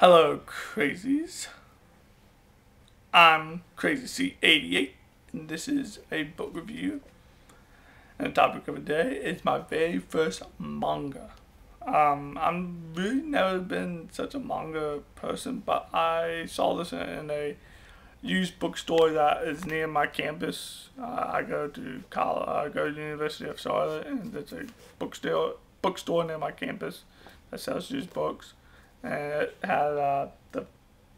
Hello, crazies. I'm Crazy C88, and this is a book review. And the topic of the day is my very first manga. Um, I'm really never been such a manga person, but I saw this in a used bookstore that is near my campus. Uh, I go to college, I go to University of Charlotte, and there's a bookstore bookstore near my campus that sells used books and it had uh, the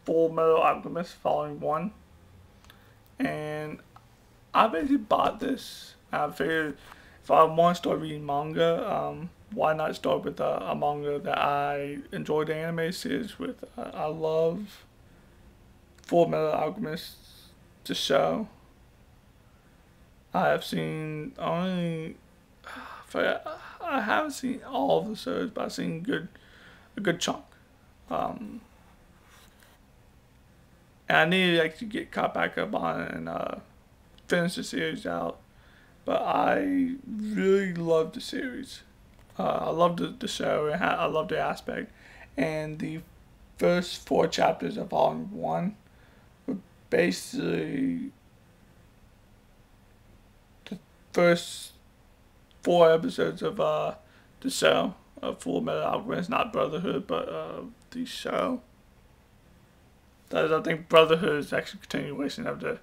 Fullmetal Alchemist Volume 1. And I basically bought this. I figured if I want to start reading manga, um, why not start with a, a, manga that I enjoy the anime series with? I, I love Fullmetal Alchemist, the show. I have seen only, I haven't seen all of the shows, but I've seen good, a good chunk. Um, and I needed to actually get caught back up on and uh, finish the series out. But I really loved the series. Uh, I loved the, the show and I loved the aspect. And the first four chapters of Volume 1 were basically the first four episodes of uh, the show of Fullmetal Alchemist, not Brotherhood, but uh, the show. That is, I think Brotherhood is actually a continuation of the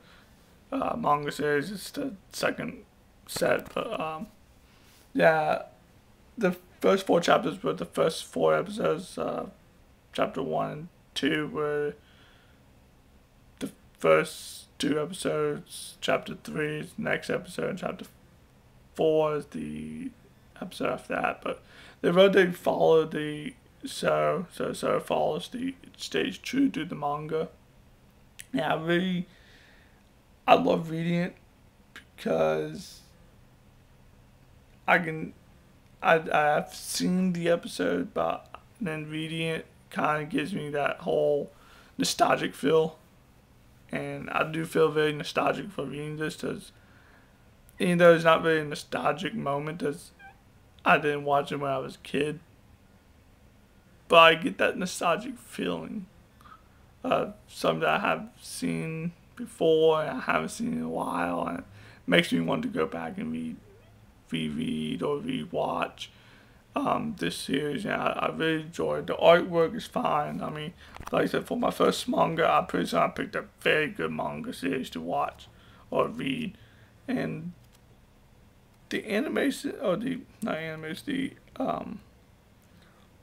uh, manga series. It's the second set, but um, yeah, the first four chapters were the first four episodes. Uh, chapter one and two were the first two episodes. Chapter three is next episode. And chapter four is the after that. But they wrote they follow the so so so follows the stays true to the manga. Yeah, I really I love reading it because I can I I've seen the episode but then reading it kind of gives me that whole nostalgic feel and I do feel very nostalgic for reading this because even though it's not really nostalgic moment I didn't watch it when I was a kid but I get that nostalgic feeling of something that I have seen before and I haven't seen in a while, and it makes me want to go back and read, reread or rewatch um, this series. And I, I really enjoyed the artwork is fine. I mean, like I said, for my first manga, I'm pretty sure I picked a very good manga series to watch or read, and the animation or the not animation, the um,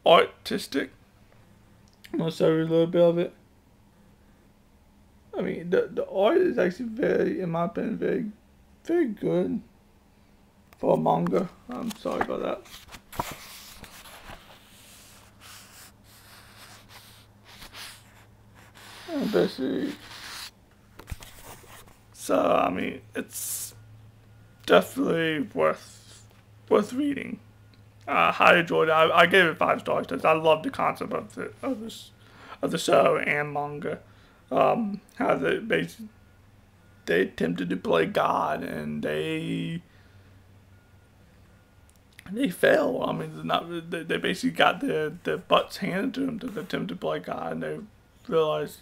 artistic. I'm gonna show you a little bit of it. I mean, the the art is actually very, in my opinion, very, very good for a manga. I'm sorry about that. And basically, so I mean, it's definitely worth worth reading. I highly enjoyed it. I, I gave it five stars because I love the concept of the of this of the show and manga. Um, how they basically they attempted to play God and they they fail. I mean, not they, they basically got their their butts handed to them to attempt to play God, and they realized,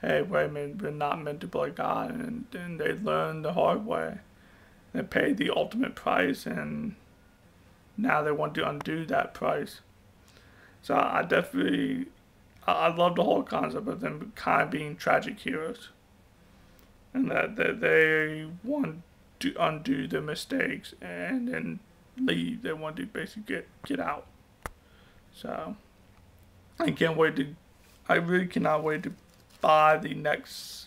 hey, wait a minute, we're not meant to play God, and then they learned the hard way. They paid the ultimate price, and now they want to undo that price. So I definitely, I love the whole concept of them kind of being tragic heroes. And that, that they want to undo the mistakes and then leave. They want to basically get, get out. So I can't wait to, I really cannot wait to buy the next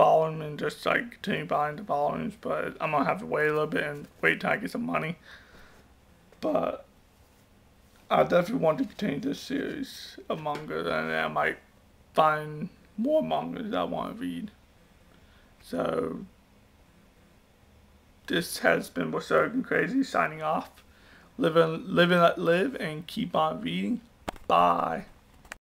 volume and just like continue buying the volumes. But I'm to have to wait a little bit and wait till I get some money. But I definitely want to continue this series of manga, and I might find more mangas I want to read. So, this has been Berserk Crazy signing off. Live and, live and let live, and keep on reading. Bye.